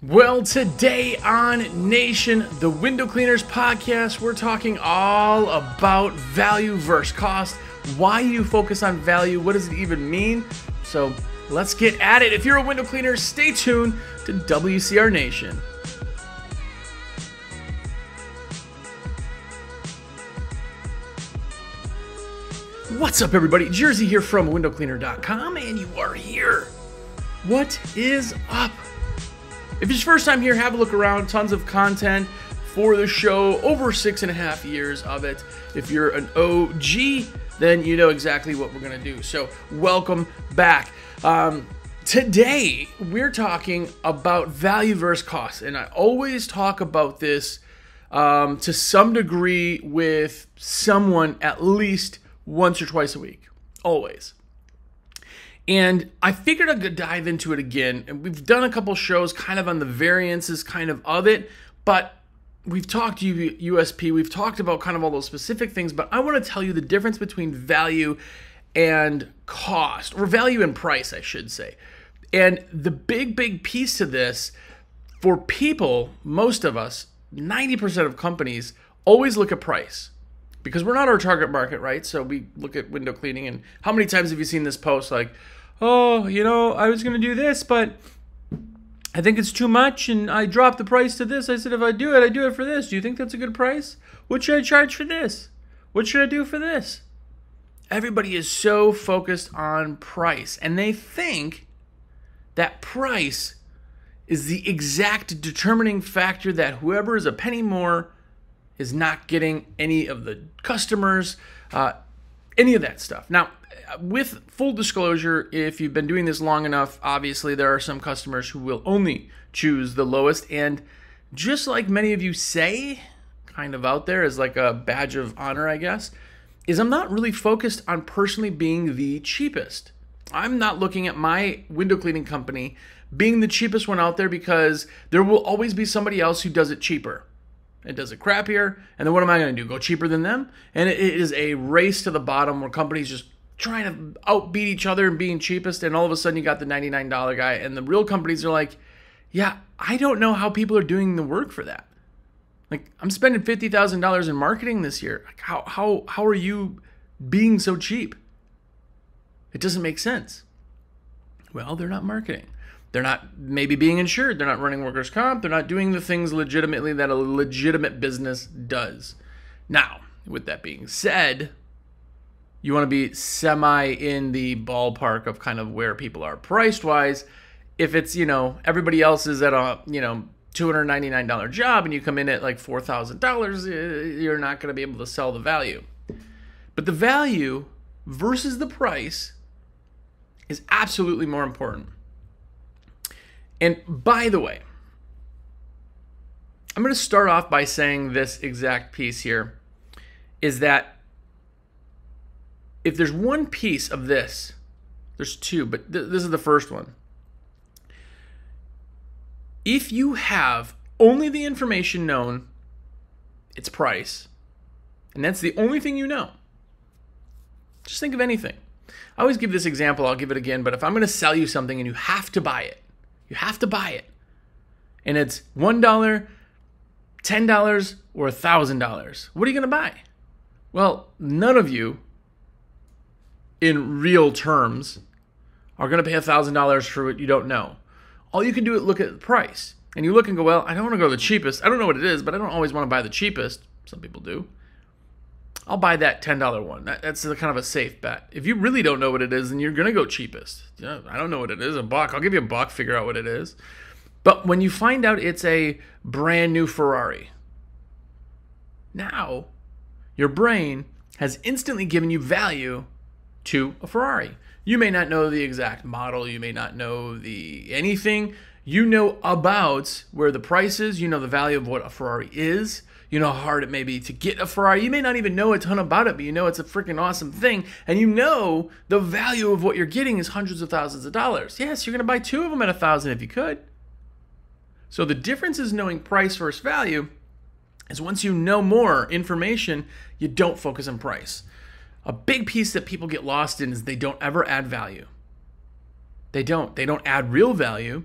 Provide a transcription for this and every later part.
Well, today on Nation, the Window Cleaners podcast, we're talking all about value versus cost. Why you focus on value? What does it even mean? So let's get at it. If you're a window cleaner, stay tuned to WCR Nation. What's up, everybody? Jersey here from windowcleaner.com, and you are here. What is up? If it's your first time here, have a look around. Tons of content for the show, over six and a half years of it. If you're an OG, then you know exactly what we're going to do. So, welcome back. Um, today, we're talking about value versus cost. And I always talk about this um, to some degree with someone at least once or twice a week. Always. And I figured I could dive into it again. And we've done a couple shows kind of on the variances kind of of it, but we've talked USP, we've talked about kind of all those specific things, but I want to tell you the difference between value and cost, or value and price, I should say. And the big, big piece to this for people, most of us, 90% of companies always look at price because we're not our target market, right? So we look at window cleaning, and how many times have you seen this post like, oh, you know, I was going to do this, but I think it's too much and I dropped the price to this. I said, if I do it, I do it for this. Do you think that's a good price? What should I charge for this? What should I do for this? Everybody is so focused on price and they think that price is the exact determining factor that whoever is a penny more is not getting any of the customers, uh, any of that stuff. Now, with full disclosure, if you've been doing this long enough, obviously there are some customers who will only choose the lowest. And just like many of you say, kind of out there as like a badge of honor, I guess, is I'm not really focused on personally being the cheapest. I'm not looking at my window cleaning company being the cheapest one out there because there will always be somebody else who does it cheaper. It does it crappier, and then what am I going to do? Go cheaper than them? And it is a race to the bottom where companies just trying to outbeat each other and being cheapest, and all of a sudden you got the $99 guy, and the real companies are like, yeah, I don't know how people are doing the work for that. Like, I'm spending $50,000 in marketing this year. Like, how, how, how are you being so cheap? It doesn't make sense. Well, they're not marketing. They're not maybe being insured. They're not running workers' comp. They're not doing the things legitimately that a legitimate business does. Now, with that being said, you want to be semi in the ballpark of kind of where people are priced wise. If it's, you know, everybody else is at a, you know, $299 job and you come in at like $4,000, eh, you're not going to be able to sell the value. But the value versus the price is absolutely more important. And by the way, I'm going to start off by saying this exact piece here is that if there's one piece of this, there's two, but th- this is the first one. If you have only the information known, its price, and that's the only thing you know, just think of anything. I always give this example, I'll give it again, but if I'm going to sell you something and you have to buy it, you have to buy it, and it's $1, $10, or $1,000, what are you going to buy? Well, none of you in real terms are going to pay $1,000 for what you don't know. All you can do is look at the price. And you look and go, well, I don't want to go the cheapest. I don't know what it is, but I don't always want to buy the cheapest. Some people do. I'll buy that $10 one. That, that's kind of a safe bet. If you really don't know what it is, then you're going to go cheapest. Yeah, I don't know what it is. A buck. I'll give you a buck, figure out what it is. But when you find out it's a brand new Ferrari, now your brain has instantly given you value to a Ferrari. You may not know the exact model, you may not know the anything. You know about where the price is, you know the value of what a Ferrari is, you know how hard it may be to get a Ferrari. You may not even know a ton about it, but you know it's a freaking awesome thing. And you know the value of what you're getting is hundreds of thousands of dollars. Yes, you're going to buy two of them at a thousand if you could. So the difference is knowing price versus value is once you know more information, you don't focus on price. A big piece that people get lost in is they don't ever add value. They don't. They don't add real value.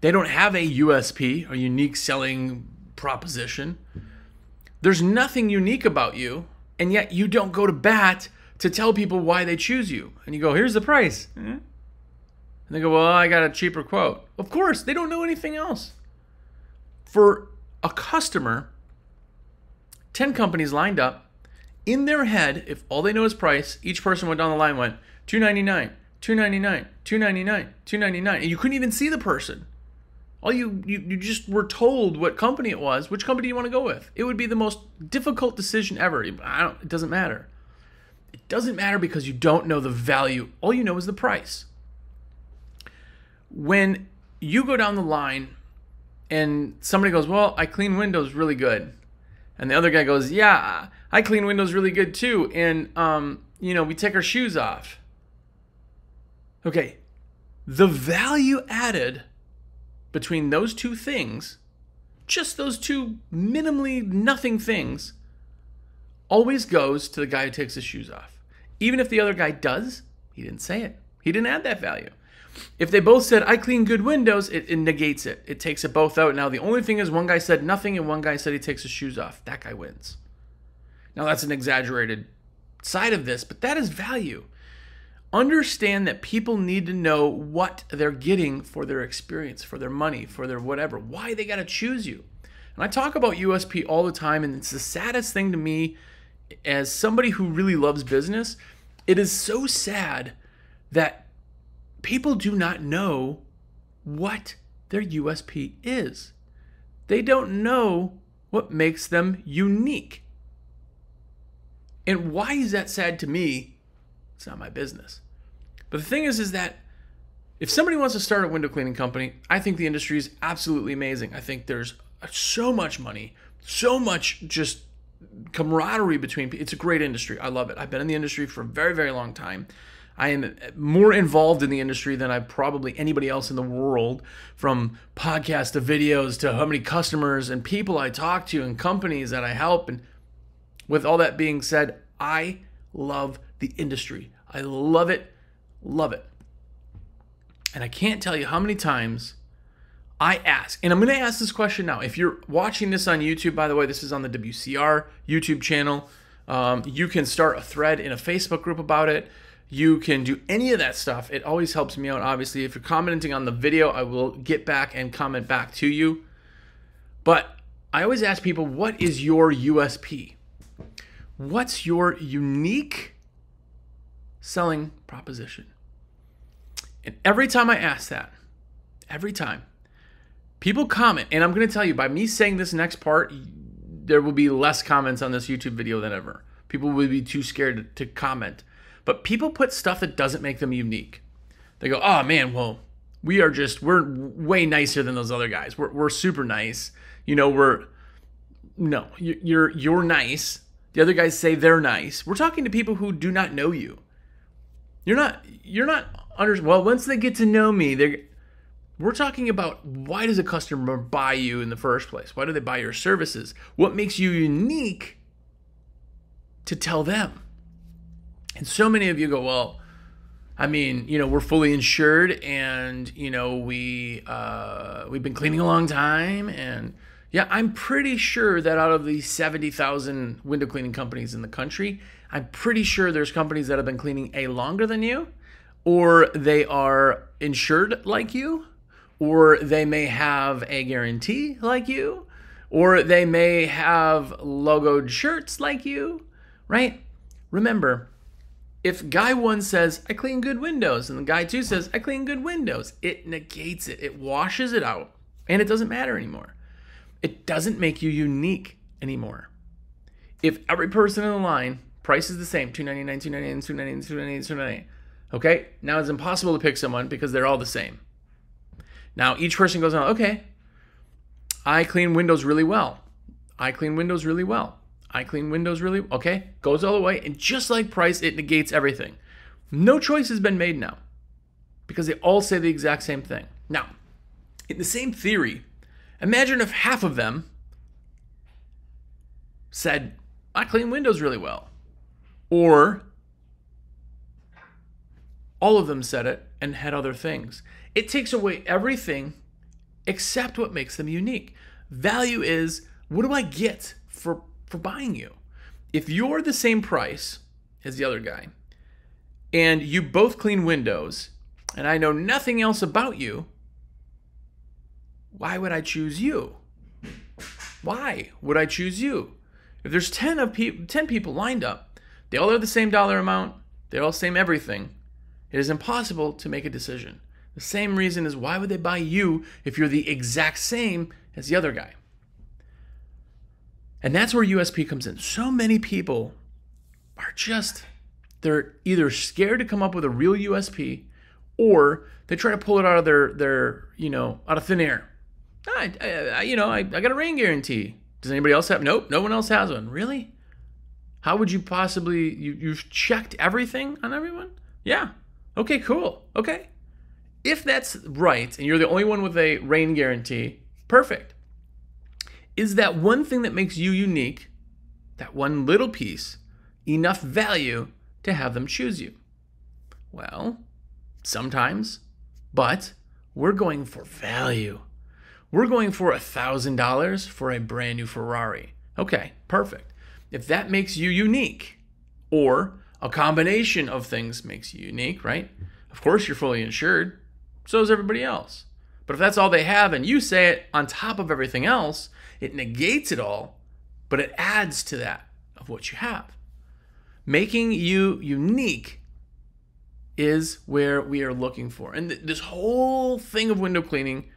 They don't have a USP, a unique selling proposition. There's nothing unique about you, and yet you don't go to bat to tell people why they choose you. And you go, here's the price. Eh? And they go, well, I got a cheaper quote. Of course, they don't know anything else. For a customer, 10 companies lined up. In their head, if all they know is price, each person went down the line went 299, 299, 299, 299, and you couldn't even see the person. All you, you you just were told what company it was. Which company you want to go with? It would be the most difficult decision ever. It doesn't matter. It doesn't matter because you don't know the value. All you know is the price. When you go down the line and somebody goes, "Well, I clean windows really good," and the other guy goes, "Yeah, I clean windows really good too," and um, you know, we take our shoes off. Okay, the value added between those two things, just those two minimally nothing things, always goes to the guy who takes his shoes off. Even if the other guy does, he didn't say it. He didn't add that value. If they both said, I clean good windows, it, it, negates it. It takes it both out. Now, the only thing is, one guy said nothing and one guy said he takes his shoes off. That guy wins. Now, that's an exaggerated side of this, but that is value understand that people need to know what they're getting for their experience, for their money, for their whatever, why they got to choose you. And I talk about USP all the time, and it's the saddest thing to me as somebody who really loves business. It is so sad that people do not know what their USP is. They don't know what makes them unique. And why is that sad to me? It's not my business. But the thing is, is that if somebody wants to start a window cleaning company, I think the industry is absolutely amazing. I think there's so much money, so much just camaraderie between people. It's a great industry. I love it. I've been in the industry for a very, very long time. I am more involved in the industry than I probably anybody else in the world, from podcasts to videos to how many customers and people I talk to and companies that I help. And with all that being said, I love the industry. I love it Love it. And I can't tell you how many times I ask, and I'm going to ask this question now. If you're watching this on YouTube, by the way, this is on the WCR YouTube channel. Um, you can start a thread in a Facebook group about it. You can do any of that stuff. It always helps me out. Obviously, if you're commenting on the video, I will get back and comment back to you. But I always ask people, what is your USP? What's your unique selling proposition? And every time I ask that, every time, people comment. And I'm going to tell you, by me saying this next part, there will be less comments on this YouTube video than ever. People will be too scared to, comment. But people put stuff that doesn't make them unique. They go, oh man, well, we are just, we're way nicer than those other guys. We're, we're super nice. You know, we're, no, you're, you're nice. The other guys say they're nice. We're talking to people who do not know you. You're not, you're not under well once they get to know me they're we're talking about why does a customer buy you in the first place why do they buy your services what makes you unique to tell them and so many of you go well i mean you know we're fully insured and you know we uh, we've been cleaning a long time and yeah i'm pretty sure that out of the 70000 window cleaning companies in the country i'm pretty sure there's companies that have been cleaning a longer than you or they are insured like you, or they may have a guarantee like you, or they may have logoed shirts like you, right? Remember, if guy one says, I clean good windows, and the guy two says, I clean good windows, it negates it, it washes it out, and it doesn't matter anymore. It doesn't make you unique anymore. If every person in the line price is the same, 299, 299, 299, 299, 299, Okay, now it's impossible to pick someone because they're all the same. Now each person goes on, okay, I clean windows really well. I clean windows really well. I clean windows really okay, goes all the way, and just like price, it negates everything. No choice has been made now because they all say the exact same thing. Now, in the same theory, imagine if half of them said, I clean windows really well. Or all of them said it and had other things. It takes away everything except what makes them unique. Value is what do I get for for buying you? If you're the same price as the other guy and you both clean windows and I know nothing else about you, why would I choose you? Why would I choose you? If there's 10 of pe- 10 people lined up, they all are the same dollar amount, they all same everything. It is impossible to make a decision. The same reason is why would they buy you if you're the exact same as the other guy? And that's where USP comes in. So many people are just they're either scared to come up with a real USP or they try to pull it out of their their, you know, out of thin air. I, I you know, I, I got a rain guarantee. Does anybody else have? Nope, no one else has one. Really? How would you possibly? You you've checked everything on everyone? Yeah. Okay, cool. Okay. If that's right, and you're the only one with a rain guarantee, perfect. Is that one thing that makes you unique? That one little piece enough value to have them choose you? Well, sometimes, but we're going for value. We're going for $1,000 for a brand new Ferrari. Okay, perfect. If that makes you unique, or a combination of things makes you unique, right? Of course, you're fully insured. So is everybody else. But if that's all they have and you say it on top of everything else, it negates it all, but it adds to that of what you have. Making you unique is where we are looking for. And th- this whole thing of window cleaning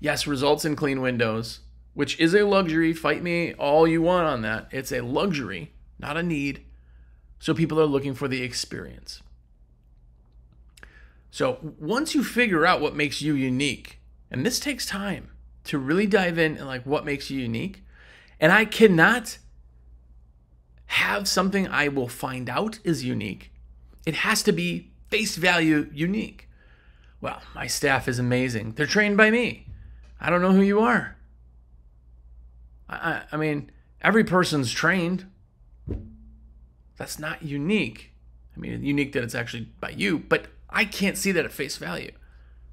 yes, results in clean windows, which is a luxury. Fight me all you want on that. It's a luxury, not a need. So people are looking for the experience. So once you figure out what makes you unique, and this takes time to really dive in and like what makes you unique, and I cannot have something I will find out is unique. It has to be face value unique. Well, my staff is amazing. They're trained by me. I don't know who you are. I, I, mean, every person's trained. That's not unique. I mean, unique that it's actually by you, but I can't see that at face value.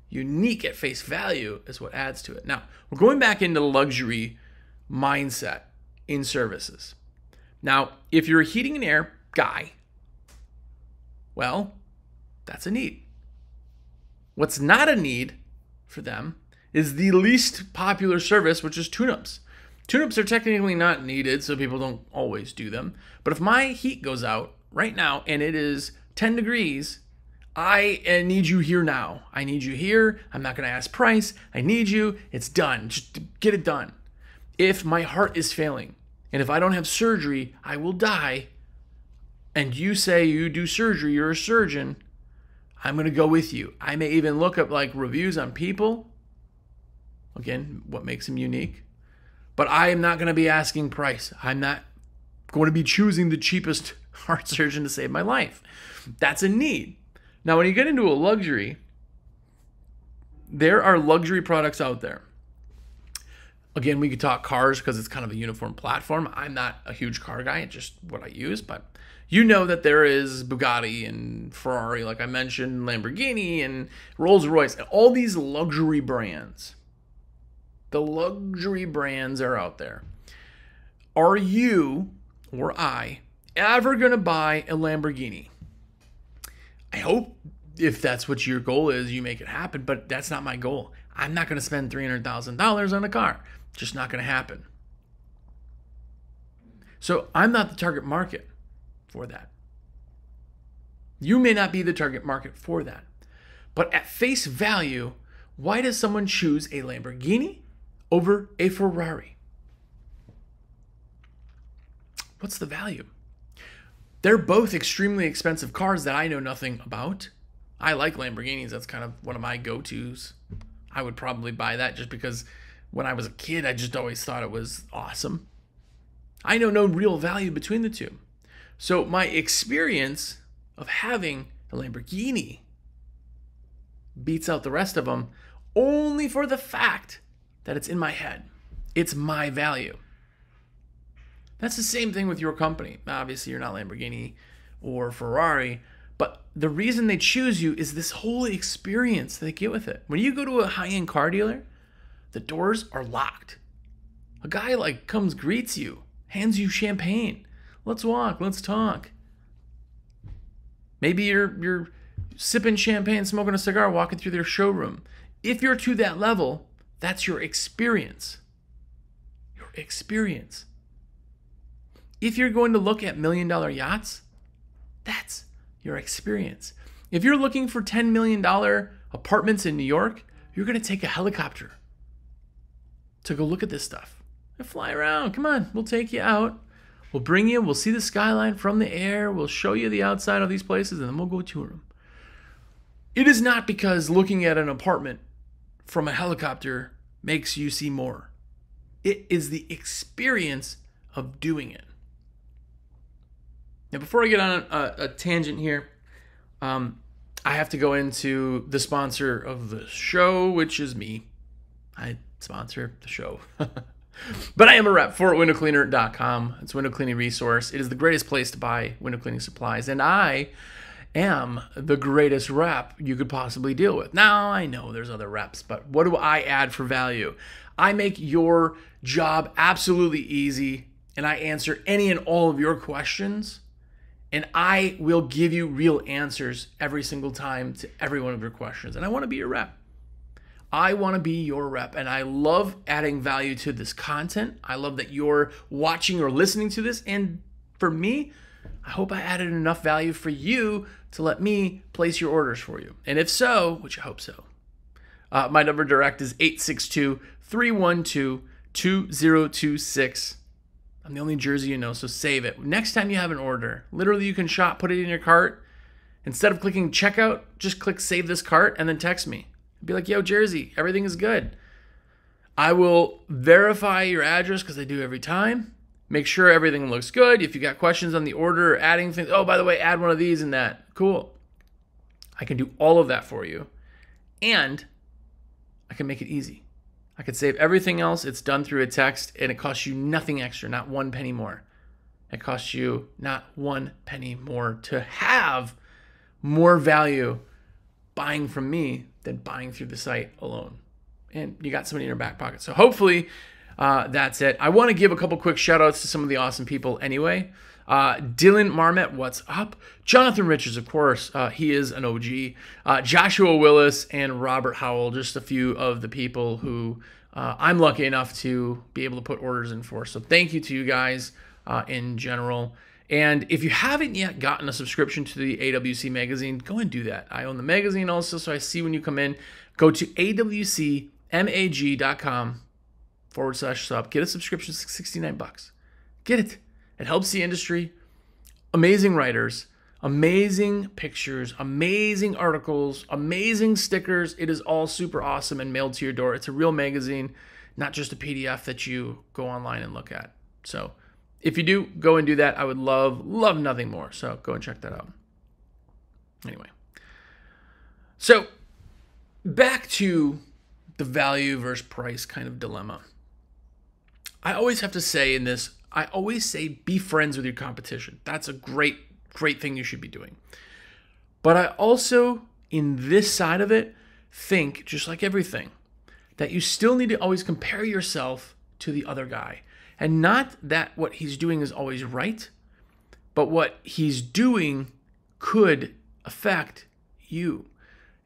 Unique at face value is what adds to it. Now, we're going back into luxury mindset in services. Now, if you're a heating and air guy, well, that's a need. What's not a need for them is the least popular service, which is tune-ups. Tune-ups are technically not needed, so people don't always do them. But if my heat goes out right now and it is 10 degrees, I eh, need you here now. I need you here. I'm not going to ask price. I need you. It's done. Just get it done. If my heart is failing and if I don't have surgery, I will die. And you say you do surgery, you're a surgeon. I'm going to go with you. I may even look up like reviews on people Again, what makes him unique. But I am not going to be asking price. I'm not going to be choosing the cheapest heart surgeon to save my life. That's a need. Now, when you get into a luxury, there are luxury products out there. Again, we could talk cars because it's kind of a uniform platform. I'm not a huge car guy, it's just what I use, but you know that there is Bugatti and Ferrari, like I mentioned, Lamborghini and Rolls Royce, and all these luxury brands the luxury brands are out there. Are you or I ever going to buy a Lamborghini? I hope if that's what your goal is, you make it happen, but that's not my goal. I'm not going to spend $300,000 on a car. Just not going to happen. So I'm not the target market for that. You may not be the target market for that. But at face value, why does someone choose a Lamborghini over a Ferrari. What's the value? They're both extremely expensive cars that I know nothing about. I like Lamborghinis. That's kind of one of my go tos. I would probably buy that just because when I was a kid, I just always thought it was awesome. I know no real value between the two. So my experience of having a Lamborghini beats out the rest of them only for the fact that it's in my head. It's my value. That's the same thing with your company. Obviously, you're not Lamborghini or Ferrari, but the reason they choose you is this whole experience they get with it. When you go to a high end car dealer, the doors are locked. A guy like comes, greets you, hands you champagne. Let's walk, let's talk. Maybe you're you're sipping champagne, smoking a cigar, walking through their showroom. If you're to that level, that's your experience. Your experience. If you're going to look at million dollar yachts, that's your experience. If you're looking for $10 million apartments in New York, you're going to take a helicopter to go look at this stuff and fly around. Come on, we'll take you out. We'll bring you, we'll see the skyline from the air, we'll show you the outside of these places, and then we'll go tour them. It is not because looking at an apartment from a helicopter makes you see more, it is the experience of doing it. Now, before I get on a, a tangent here, um, I have to go into the sponsor of the show, which is me. I sponsor the show. but I am a rep for windowcleaner.com. It's a window cleaning resource. It is the greatest place to buy window cleaning supplies. And I am the greatest rep you could possibly deal with. Now, I know there's other reps, but what do I add for value? I make your job absolutely easy and I answer any and all of your questions and I will give you real answers every single time to every one of your questions. And I want to be your rep. I want to be your rep. And I love adding value to this content. I love that you're watching or listening to this. And for me, I hope I added enough value for you to let me place your orders for you. And if so, which I hope so, uh, my number direct is 862 312 2026. I'm the only jersey you know, so save it. Next time you have an order, literally you can shop, put it in your cart. Instead of clicking checkout, just click save this cart and then text me. Be like, yo, Jersey, everything is good. I will verify your address because I do every time. Make sure everything looks good. If you got questions on the order adding things, oh, by the way, add one of these and that. Cool. I can do all of that for you. And I can make it easy. I could save everything else. It's done through a text and it costs you nothing extra, not one penny more. It costs you not one penny more to have more value buying from me than buying through the site alone. And you got somebody in your back pocket. So hopefully uh, that's it. I want to give a couple quick shout outs to some of the awesome people anyway. Uh, Dylan Marmet, what's up? Jonathan Richards, of course, uh, he is an OG. Uh, Joshua Willis and Robert Howell, just a few of the people who uh, I'm lucky enough to be able to put orders in for. So thank you to you guys uh, in general. And if you haven't yet gotten a subscription to the AWC magazine, go and do that. I own the magazine also, so I see when you come in. Go to awcmag.com forward slash sub. Get a subscription, 69 bucks. Get it. It helps the industry. Amazing writers, amazing pictures, amazing articles, amazing stickers. It is all super awesome and mailed to your door. It's a real magazine, not just a PDF that you go online and look at. So if you do, go and do that. I would love, love nothing more. So go and check that out. Anyway. So back to the value versus price kind of dilemma. I always have to say in this I always say be friends with your competition. That's a great, great thing you should be doing. But I also, in this side of it, think, just like everything, that you still need to always compare yourself to the other guy. And not that what he's doing is always right, but what he's doing could affect you.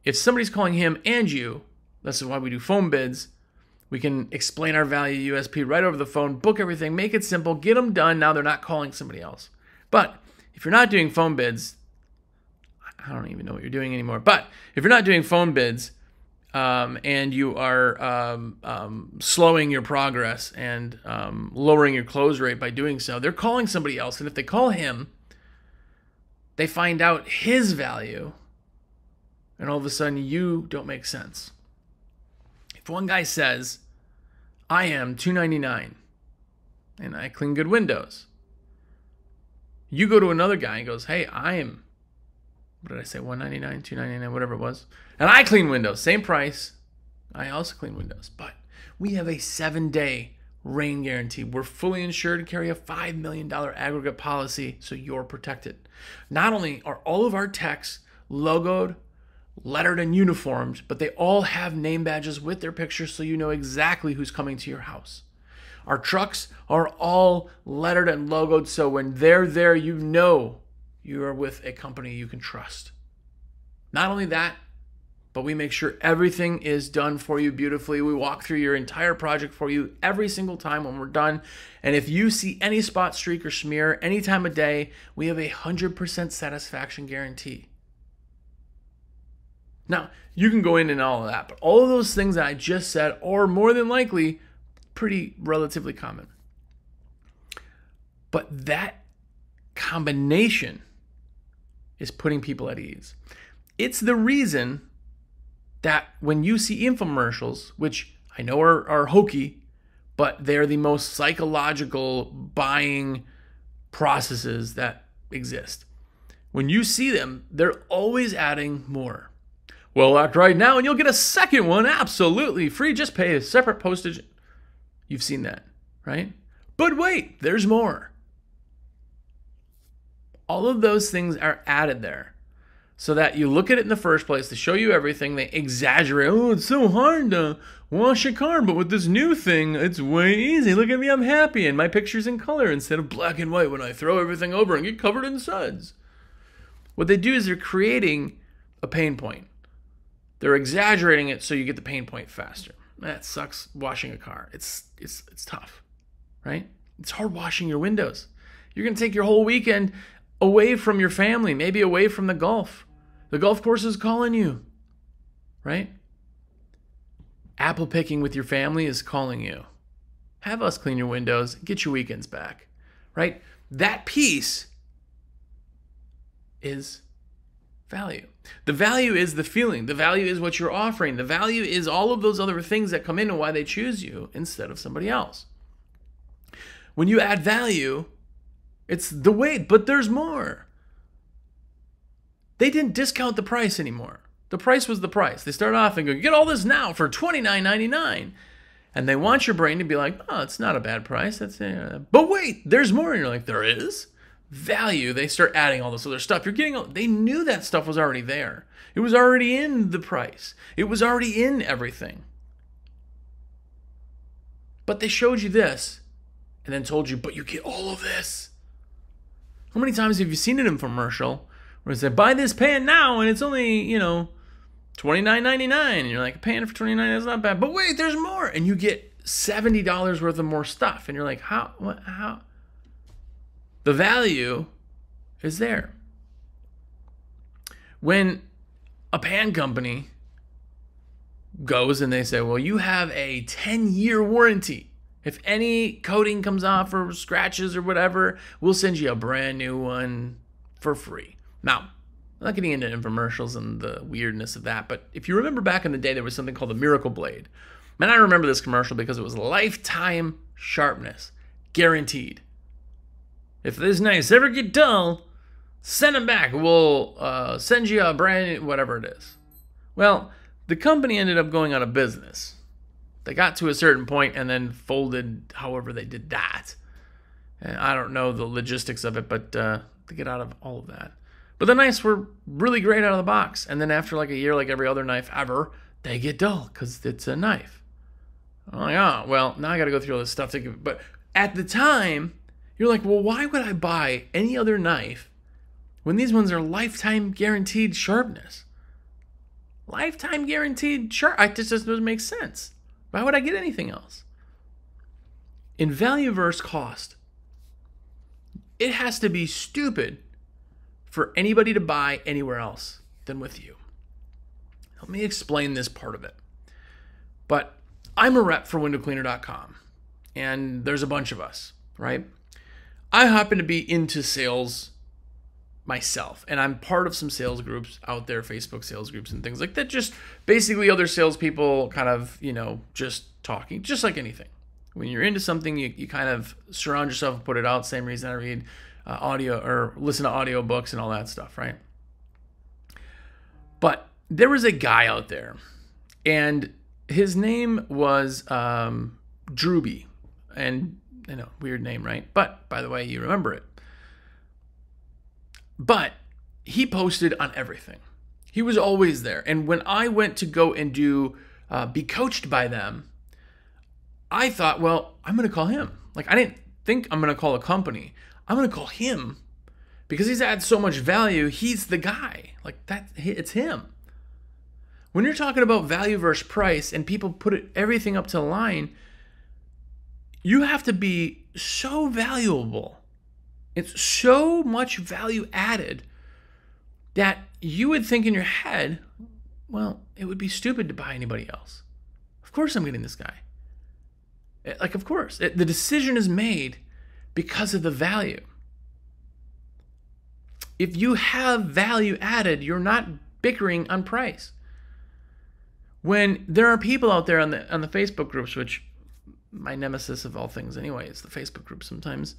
If somebody's calling him and you, this is why we do phone bids, we can explain our value USP right over the phone, book everything, make it simple, get them done. Now they're not calling somebody else. But if you're not doing phone bids, I don't even know what you're doing anymore. But if you're not doing phone bids um, and you are um, um, slowing your progress and um, lowering your close rate by doing so, they're calling somebody else. And if they call him, they find out his value, and all of a sudden you don't make sense. If one guy says, I am 299 and I clean good windows, you go to another guy and goes, Hey, I am, what did I say, 199, 299, whatever it was, and I clean windows, same price. I also clean windows, but we have a seven day rain guarantee. We're fully insured and carry a $5 million aggregate policy, so you're protected. Not only are all of our techs logoed lettered and uniformed, but they all have name badges with their pictures so you know exactly who's coming to your house. Our trucks are all lettered and logoed so when they're there, you know you are with a company you can trust. Not only that, but we make sure everything is done for you beautifully. We walk through your entire project for you every single time when we're done. And if you see any spot, streak, or smear any time of day, we have a 100% satisfaction guarantee. Now, you can go in and all of that, but all of those things that I just said are more than likely pretty relatively common. But that combination is putting people at ease. It's the reason that when you see infomercials, which I know are, are hokey, but they're the most psychological buying processes that exist. When you see them, they're always adding more. Well, act right now and you'll get a second one absolutely free. Just pay a separate postage. You've seen that, right? But wait, there's more. All of those things are added there so that you look at it in the first place to show you everything. They exaggerate. Oh, it's so hard to wash a car, but with this new thing, it's way easy. Look at me, I'm happy, and my picture's in color instead of black and white when I throw everything over and get covered in suds. What they do is they're creating a pain point. They're exaggerating it so you get the pain point faster. That sucks washing a car. It's it's it's tough, right? It's hard washing your windows. You're going to take your whole weekend away from your family, maybe away from the golf. The golf course is calling you, right? Apple picking with your family is calling you. Have us clean your windows, get your weekends back, right? That piece is value. The value is the feeling. The value is what you're offering. The value is all of those other things that come in and why they choose you instead of somebody else. When you add value, it's the weight, but there's more. They didn't discount the price anymore. The price was the price. They start off and go, get all this now for $29.99. And they want your brain to be like, oh, it's not a bad price. That's uh, but wait, there's more. And you're like, there is value, they start adding all this other stuff. You're getting, they knew that stuff was already there. It was already in the price, it was already in everything. But they showed you this and then told you, but you get all of this. How many times have you seen an infomercial where it said, buy this pan now and it's only, you know, $29.99? And you're like, pan for $29 is not bad. But wait, there's more. And you get $70 worth of more stuff. And you're like, how, what, how? The value is there. When a pan company goes and they say, well, you have a 10 year warranty. If any coating comes off or scratches or whatever, we'll send you a brand new one for free. Now, I'm not getting into infomercials and the weirdness of that, but if you remember back in the day, there was something called the Miracle Blade. Man, I remember this commercial because it was lifetime sharpness, guaranteed. If this knives ever get dull, send them back. We'll uh, send you a brand new, whatever it is. Well, the company ended up going out of business. They got to a certain point and then folded however they did that. And I don't know the logistics of it, but uh, to get out of all of that. But the knives were really great out of the box. And then after like a year, like every other knife ever, they get dull because it's a knife. Oh, yeah. Well, now I got to go through all this stuff to. But at the time, you're like, well, why would I buy any other knife when these ones are lifetime guaranteed sharpness? Lifetime guaranteed sharp. I just doesn't make sense. Why would I get anything else? In value versus cost, it has to be stupid for anybody to buy anywhere else than with you. Let me explain this part of it. But I'm a rep for windowcleaner.com, and there's a bunch of us, right? I happen to be into sales myself, and I'm part of some sales groups out there, Facebook sales groups and things like that. Just basically other salespeople kind of, you know, just talking, just like anything. When you're into something, you, you kind of surround yourself and put it out. Same reason I read uh, audio or listen to audio books and all that stuff, right? But there was a guy out there, and his name was um, Drewby, and I know, weird name, right? But by the way, you remember it. But he posted on everything. He was always there. And when I went to go and do uh, be coached by them, I thought, well, I'm going to call him. Like I didn't think I'm going to call a company. I'm going to call him because he's had so much value. He's the guy. Like that, it's him. When you're talking about value versus price and people put it, everything up to the line, you have to be so valuable. It's so much value added that you would think in your head, well, it would be stupid to buy anybody else. Of course, I'm getting this guy. Eh, like, of course, it, the decision is made because of the value. If you have value added, you're not bickering on price. When there are people out there on the on the Facebook groups, which my nemesis of all things anyway is the Facebook group sometimes.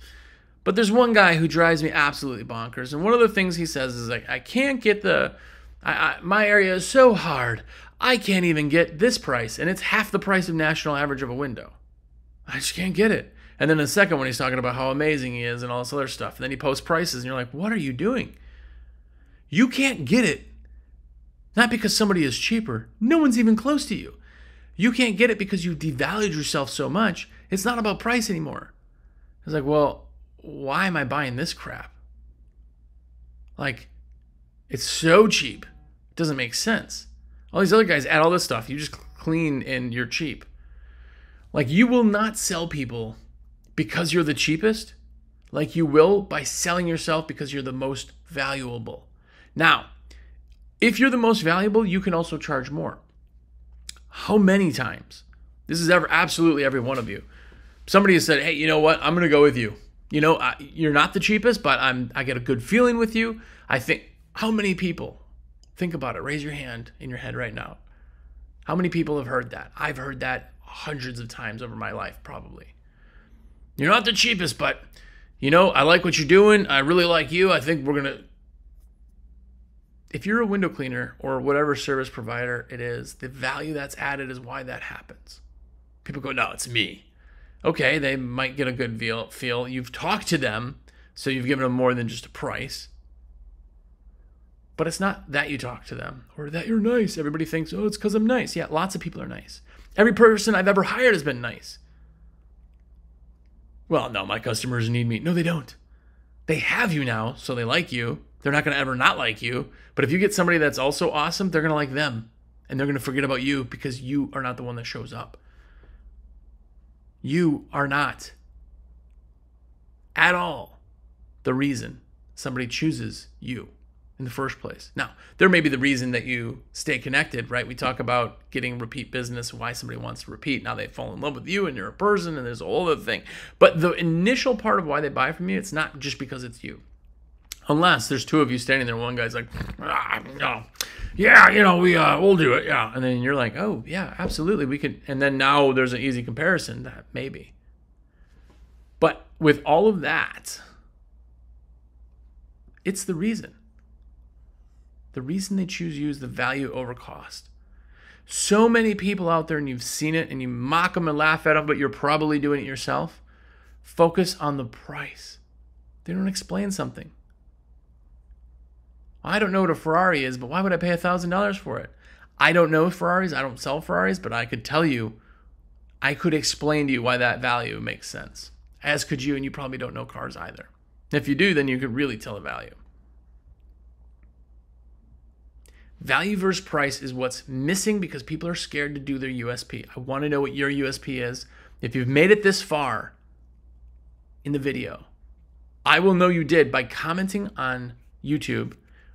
But there's one guy who drives me absolutely bonkers, and one of the things he says is like, I can't get the, I, I, my area is so hard, I can't even get this price, and it's half the price of national average of a window. I just can't get it. And then the second one, he's talking about how amazing he is and all this other stuff. And then he posts prices, and you're like, what are you doing? You can't get it. Not because somebody is cheaper. No one's even close to you. You can't get it because you devalued yourself so much. It's not about price anymore. It's like, well, why am I buying this crap? Like, it's so cheap. It doesn't make sense. All these other guys add all this stuff. You just clean and you're cheap. Like, you will not sell people because you're the cheapest, like you will by selling yourself because you're the most valuable. Now, if you're the most valuable, you can also charge more. How many times? This is ever absolutely every one of you. Somebody has said, "Hey, you know what? I'm going to go with you. You know, I, you're not the cheapest, but I'm I get a good feeling with you." I think how many people think about it? Raise your hand in your head right now. How many people have heard that? I've heard that hundreds of times over my life probably. You're not the cheapest, but you know, I like what you're doing. I really like you. I think we're going to if you're a window cleaner or whatever service provider it is, the value that's added is why that happens. People go, no, it's me. Okay, they might get a good feel. You've talked to them, so you've given them more than just a price. But it's not that you talk to them or that you're nice. Everybody thinks, oh, it's because I'm nice. Yeah, lots of people are nice. Every person I've ever hired has been nice. Well, no, my customers need me. No, they don't. They have you now, so they like you. They're not going to ever not like you. But if you get somebody that's also awesome, they're going to like them. And they're going to forget about you because you are not the one that shows up. You are not at all the reason somebody chooses you in the first place. Now, there may be the reason that you stay connected, right? We talk about getting repeat business, why somebody wants to repeat. Now they fall in love with you and you're a person, and there's a whole other thing. But the initial part of why they buy from you, it's not just because it's you. Unless there's two of you standing there, one guy's like, ah, yeah, you know, we uh, we'll do it, yeah, and then you're like, oh yeah, absolutely, we could, and then now there's an easy comparison that maybe. But with all of that, it's the reason. The reason they choose you is the value over cost. So many people out there, and you've seen it, and you mock them and laugh at them, but you're probably doing it yourself. Focus on the price. They don't explain something. I don't know what a Ferrari is, but why would I pay $1,000 for it? I don't know Ferraris. I don't sell Ferraris, but I could tell you, I could explain to you why that value makes sense. As could you, and you probably don't know cars either. If you do, then you could really tell the value. Value versus price is what's missing because people are scared to do their USP. I want to know what your USP is. If you've made it this far in the video, I will know you did by commenting on YouTube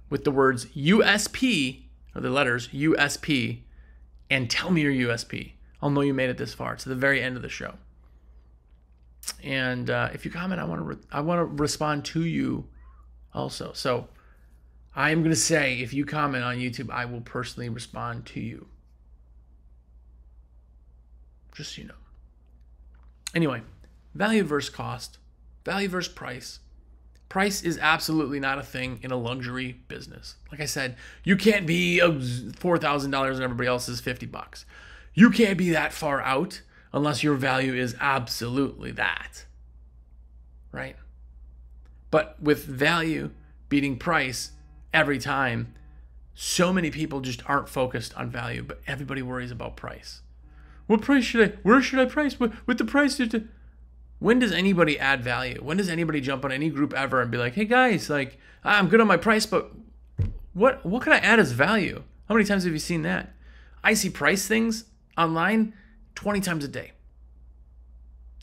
with the words USP, or the letters USP, and tell me your USP. I'll know you made it this far to the very end of the show. And uh, if you comment, I want to I want to respond to you also. So I am going to say if you comment on YouTube, I will personally respond to you. Just so you know. Anyway, value versus cost, value versus price. Price is absolutely not a thing in a luxury business. Like I said, you can't be $4,000 and everybody else is 50 bucks. You can't be that far out unless your value is absolutely that. Right? But with value beating price every time, So many people just aren't focused on value, but everybody worries about price. What price should I? Where should I price? With, with the price? When does anybody add value? When does anybody jump on any group ever and be like, "Hey guys, like I'm good on my price, but what what can I add as value?" How many times have you seen that? I see price things online 20 times a day.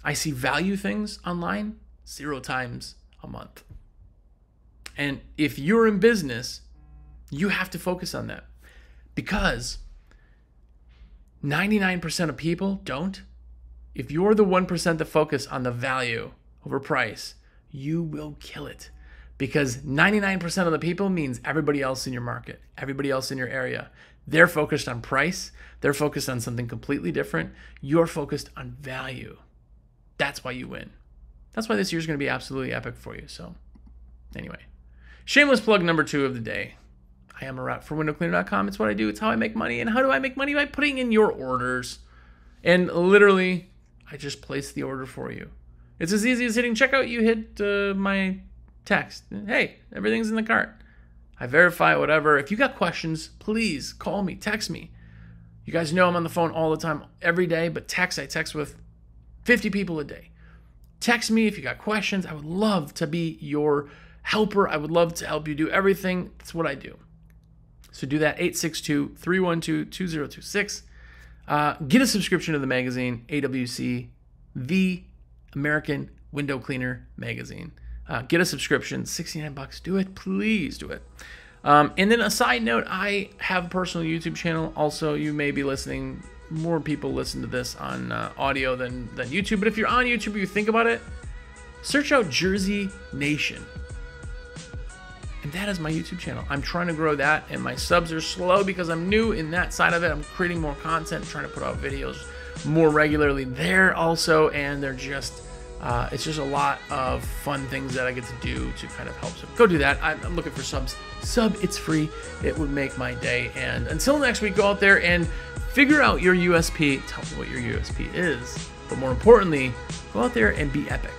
I see value things online zero times a month. And if you're in business, you have to focus on that because 99% of people don't. If you're the 1% that focus on the value over price, you will kill it because 99% of the people means everybody else in your market, everybody else in your area. They're focused on price, they're focused on something completely different. You're focused on value. That's why you win. That's why this year's going to be absolutely epic for you. So, anyway, shameless plug number two of the day. I am a rep for windowcleaner.com. It's what I do. It's how I make money. And how do I make money? By putting in your orders. And literally, I just place the order for you. It's as easy as hitting checkout. You hit uh, my text. Hey, everything's in the cart. I verify whatever. If you got questions, please call me, text me. You guys know I'm on the phone all the time, every day, but text, I text with 50 people a day. Text me if you got questions. I would love to be your helper. I would love to help you do everything. That's what I do. So do that 862 312 2026. Uh, get a subscription to the magazine, AWC, the American Window Cleaner Magazine. Uh, get a subscription, 69 bucks. Do it, please do it. Um, and then a side note, I have a personal YouTube channel. Also, you may be listening. More people listen to this on uh, audio than than YouTube. But if you're on YouTube, you think about it. Search out Jersey Nation. And that is my YouTube channel. I'm trying to grow that, and my subs are slow because I'm new in that side of it. I'm creating more content, trying to put out videos more regularly there also, and they're just. Uh, it's just a lot of fun things that I get to do to kind of help. So go do that. I'm looking for subs. Sub, it's free. It would make my day. And until next week, go out there and figure out your USP. Tell me what your USP is. But more importantly, go out there and be epic.